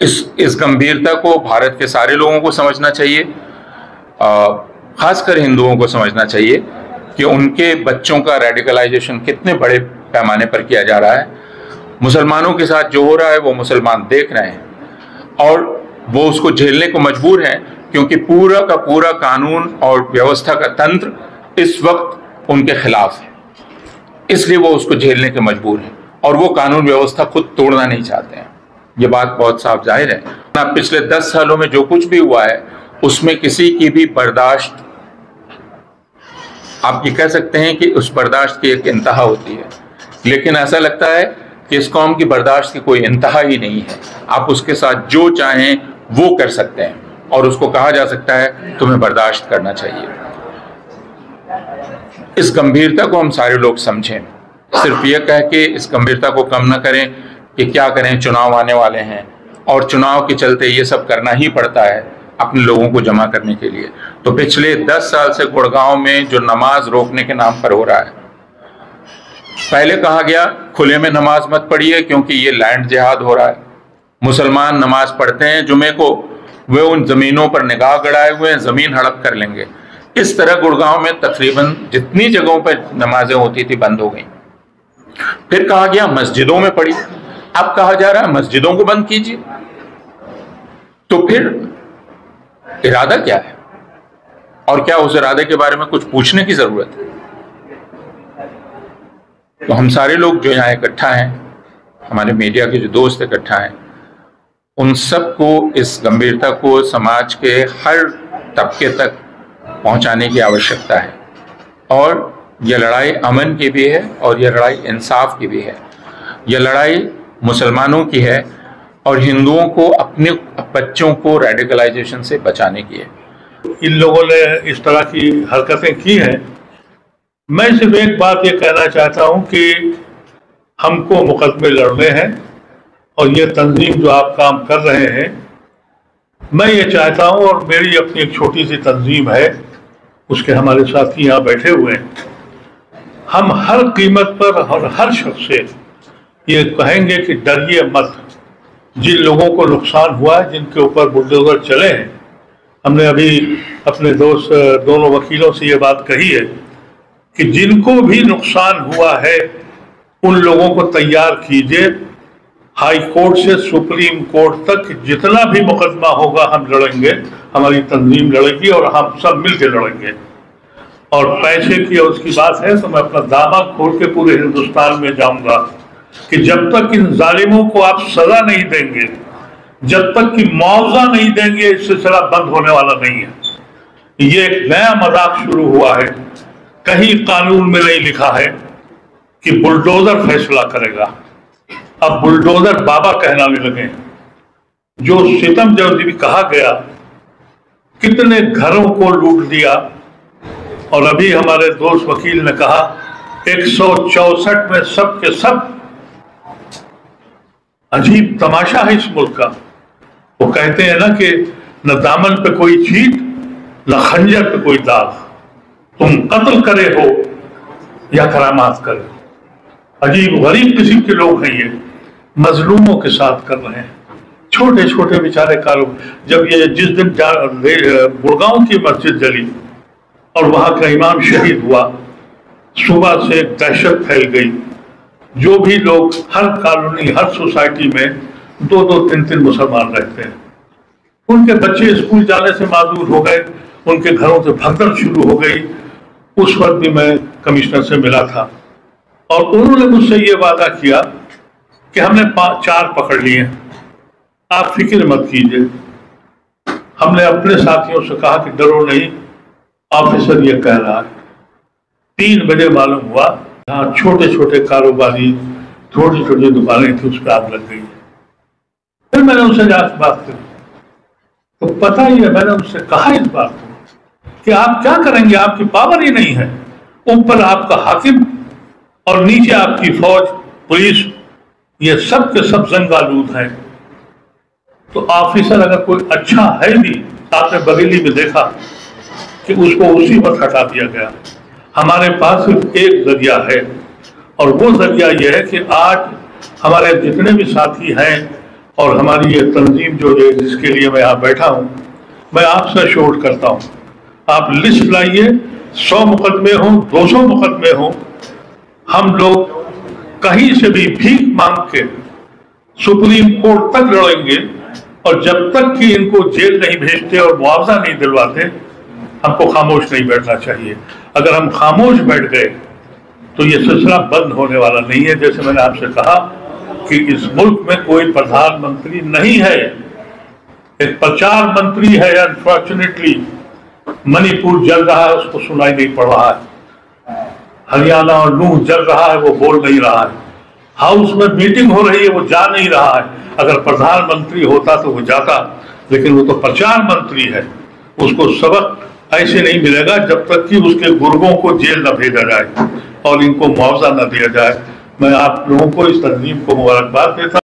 इस इस गंभीरता को भारत के सारे लोगों को समझना चाहिए खासकर हिंदुओं को समझना चाहिए कि उनके बच्चों का रेडिकलाइजेशन कितने बड़े पैमाने पर किया जा रहा है। मुसलमानों के साथ जो हो रहा है, वो मुसलमान देख रहे हैं। और वो उसको झेलने को मजबूर हैं, क्योंकि पूरा का पूरा कानून और व्यवस्था का तंत्र इस वक्त उनके खिलाफ है। इसलिए वो उसको झेलने के मजबूर हैं और वो कानून व्यवस्था खुद तोड़ना नहीं चाहते हैं। ये बात बहुत साफ़ ज़ाहिर है। ना, पिछले दस सालों में जो कुछ भी हुआ है, उसमें किसी की भी बर्दाश्त, आप ये कह सकते हैं कि उस बर्दाश्त की एक इंतहा होती है। लेकिन ऐसा लगता है कि इस कौम की बर्दाश्त की कोई इंतहा ही नहीं है। आप उसके साथ जो चाहें, वो कर सकते हैं। और उसको कहा जा सकता है, तुम्हें बर्दाश्त करना चाहिए। इस गंभीरता को हम सारे लोग समझें। सिर्फ़ ये कह के इस गंभीरता को कम ना करें। कि क्या करें, चुनाव आने वाले हैं। और चुनाव के चलते ये सब करना ही पड़ता है अपने लोगों को जमा करने के लिए। तो पिछले दस साल से गुड़गांव में जो नमाज़ रोकने के नाम पर हो रहा है, पहले कहा गया, खुले में नमाज़ मत पढ़िए क्योंकि ये लैंड जिहाद हो रहा है। मुसलमान नमाज़ पढ़ते हैं, जुमे को वे उन जमीनों पर निगाह गड़ाए हुए हैं, ज़मीन हड़प कर लेंगे। इस तरह गुड़गांव में तकरीबन जितनी जगहों पर नमाजें होती थी, बंद हो गई। फिर कहा गया, मस्जिदों में पढ़ी अब कहा जा रहा है? मस्जिदों को बंद कीजिए। तो फिर इरादा क्या है? और क्या उस इरादे के बारे में कुछ पूछने की ज़रूरत है? तो हम सारे लोग जो यहाँ इकट्ठा हैं, हमारे मीडिया के जो दोस्त इकट्ठा हैं, उन सबको इस गंभीरता को समाज के हर तबके तक पहुँचाने की आवश्यकता है। और यह लड़ाई अमन की भी है और यह लड़ाई इंसाफ की भी है। यह लड़ाई मुसलमानों की है और हिंदुओं को अपने बच्चों को रेडिकलाइजेशन से बचाने की है। इन लोगों ने इस तरह की हरकतें की हैं। मैं सिर्फ़ एक बात ये कहना चाहता हूँ कि हमको मुकदमे लड़ने हैं और ये तंजीम जो आप काम कर रहे हैं, मैं ये चाहता हूँ और मेरी अपनी एक छोटी सी तंजीम है, उसके हमारे साथी यहाँ बैठे हुए हैं। हम हर कीमत पर और हर शख्स से ये कहेंगे कि डरिए मत। जिन लोगों को नुकसान हुआ है, जिनके ऊपर बुलडोजर चले हैं, हमने अभी अपने दोस्त, दोनों वकीलों से ये बात कही है कि जिनको भी नुकसान हुआ है, उन लोगों को तैयार कीजिए। हाई कोर्ट से सुप्रीम कोर्ट तक जितना भी मुकदमा होगा, हम लड़ेंगे। हमारी तंजीम लड़ेगी और हम सब मिलकर लड़ेंगे। और पैसे की और उसकी बात है तो मैं अपना दामा खोल के पूरे हिंदुस्तान में जाऊँगा। कि जब तक इन जालिमों को आप सजा नहीं देंगे, जब तक कि मुआवजा नहीं देंगे इस सिलसिला बंद होने वाला नहीं है। ये एक नया मज़ाक शुरू हुआ है। कहीं कानून में नहीं लिखा है कि बुलडोजर फैसला करेगा। अब बुलडोजर बाबा कहलाने लगे। जो सितम जब भी कहा गया, कितने घरों को लूट दिया और अभी हमारे दोस्त वकील ने कहा, एक में सब के सब अजीब तमाशा है इस मुल्क का। वो कहते हैं ना कि न दामन पे कोई चीट न खंजर पे कोई दाग। तुम कत्ल करे हो या करामात करे हो। अजीब, गरीब किस्म के लोग हैं ये। मजलूमों के साथ कर रहे हैं। छोटे छोटे बेचारे कारोबार जब ये जिस दिन गुड़गांव की मस्जिद जली और वहाँ का इमाम शहीद हुआ, सुबह से दहशत फैल गई। जो भी लोग हर कॉलोनी, हर सोसाइटी में दो दो, तीन तीन मुसलमान रहते हैं। उनके बच्चे स्कूल जाने से माजूर हो गए, उनके घरों से भगदड़ शुरू हो गई। उस वक्त भी मैं कमिश्नर से मिला था। और उन्होंने मुझसे ये वादा किया कि हमने चार पकड़ लिए आप फ़िक्र मत कीजिए। हमने अपने साथियों से कहा कि डरो नहीं, ऑफिसर ये कह रहा है। तीन बजे मालूम हुआ जहाँ छोटे छोटे कारोबारी छोटी छोटी दुकानें थी उस पर आग लग गई। फिर मैंने उनसे जाकर बात करी। तो पता ही है, मैंने उनसे कहा इस बात को कि आप क्या करेंगे? आपकी पावर ही नहीं है। ऊपर आपका हाकिम और नीचे आपकी फौज, पुलिस, ये सब के सब जंगालूद हैं। तो ऑफिसर अगर कोई अच्छा है भी, आपने बरेली में देखा कि उसको उसी वक्त हटा दिया गया। हमारे पास सिर्फ़ एक ज़रिया है। और वो ज़रिया यह है कि आज हमारे जितने भी साथी हैं और हमारी ये तंजीम जो है, जिसके लिए मैं यहाँ बैठा हूँ, मैं आपसे शोर करता हूँ। आप लिस्ट लाइए, सौ मुकदमे हों, दो सौ मुकदमे हों। हम लोग कहीं से भी भीख मांग के सुप्रीम कोर्ट तक लड़ेंगे और जब तक कि इनको जेल नहीं भेजते और मुआवजा नहीं दिलवाते, हमको खामोश नहीं बैठना चाहिए। अगर हम खामोश बैठ गए तो ये सिलसिला बंद होने वाला नहीं है। जैसे मैंने आपसे कहा कि इस मुल्क में कोई प्रधानमंत्री नहीं है। एक प्रचार मंत्री है अनफॉर्चुनेटली मणिपुर जल रहा है, उसको सुनाई नहीं पड़ रहा है। हरियाणा और नूह जल रहा है, वो बोल नहीं रहा है। हाउस में मीटिंग हो रही है, वो जा नहीं रहा है। अगर प्रधानमंत्री होता तो वो जाता, लेकिन वो तो प्रचार मंत्री है। उसको सबक ऐसे नहीं मिलेगा जब तक कि उसके गुर्गों को जेल न भेजा जाए और इनको मुआवजा न दिया जाए। मैं आप लोगों को इस तंजीम को मुबारकबाद देता